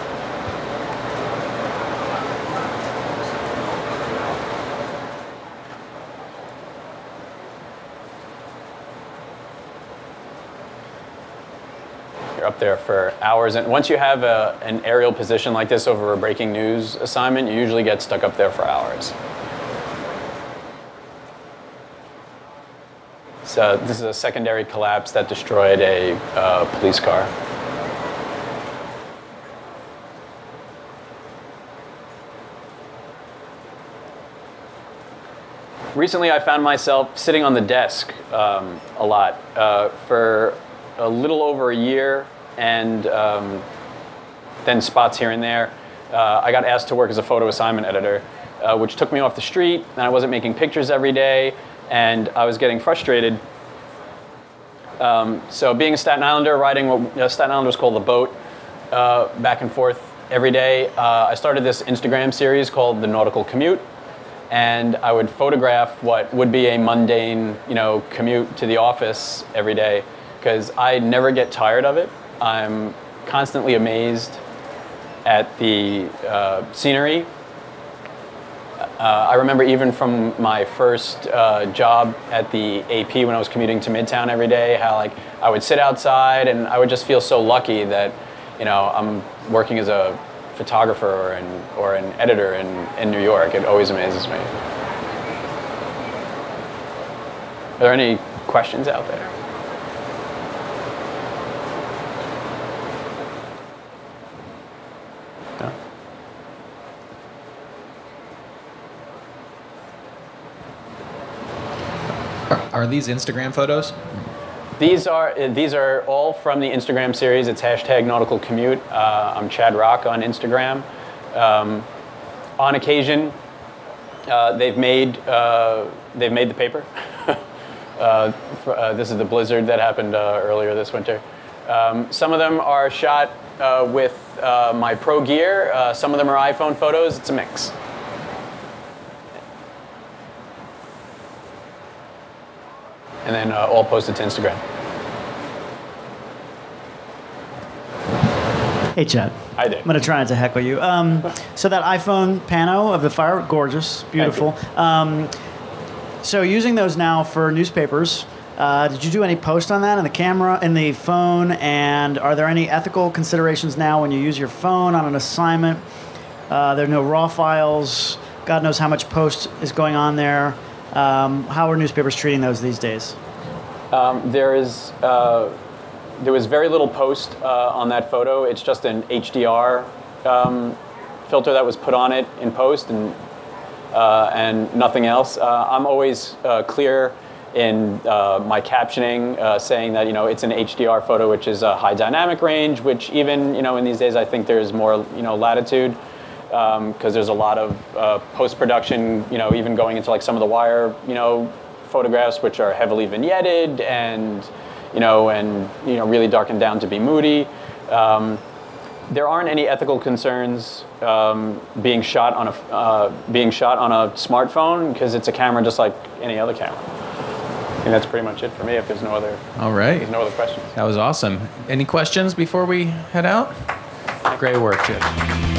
There for hours, and once you have a, an aerial position like this over a breaking news assignment, you usually get stuck up there for hours. So this is a secondary collapse that destroyed a uh, police car. Recently, I found myself sitting on the desk um, a lot uh, for a little over a year, and um, then spots here and there. Uh, I got asked to work as a photo assignment editor, uh, which took me off the street, and I wasn't making pictures every day, and I was getting frustrated. Um, so, being a Staten Islander, riding what uh, Staten Islanders call the boat uh, back and forth every day, uh, I started this Instagram series called The Nautical Commute and I would photograph what would be a mundane, you know, commute to the office every day because I never get tired of it. I'm constantly amazed at the uh, scenery. Uh, I remember even from my first uh, job at the AP when I was commuting to Midtown every day, how like I would sit outside and I would just feel so lucky that, you know, I'm working as a photographer or an, or an editor in, in New York. It always amazes me. Are there any questions out there? Are these Instagram photos? These are uh, these are all from the Instagram series. It's hashtag nautical commute. Uh, I'm Chad Rock on Instagram. Um, on occasion, uh, they've made uh, they've made the paper. Uh, for, uh, this is the blizzard that happened earlier this winter. Um, some of them are shot with my pro gear. some of them are iPhone photos. It's a mix. And then uh, all posted to Instagram. Hey, Chad. Hi there. I'm going to try not to heckle you. Um, so that iPhone pano of the fire, gorgeous, beautiful. Um, so using those now for newspapers, uh, did you do any post on that in the camera, in the phone? And are there any ethical considerations now when you use your phone on an assignment? Uh, there are no raw files. God knows how much post is going on there. Um, how are newspapers treating those these days? Um, there is uh, there was very little post uh, on that photo. It's just an HDR um, filter that was put on it in post, and uh, and nothing else. Uh, I'm always uh, clear in uh, my captioning, saying that you know it's an HDR photo, which is a high dynamic range, which even you know in these days I think there's more you know latitude because um, there's a lot of uh, post-production, you know, even going into like some of the wire, you know, photographs which are heavily vignetted and, you know, and you know really darkened down to be moody. Um, there aren't any ethical concerns um, being shot on a uh, being shot on a smartphone because it's a camera just like any other camera. And that's pretty much it for me. If there's no other, all right, no other questions. That was awesome. Any questions before we head out? Great work, Chip.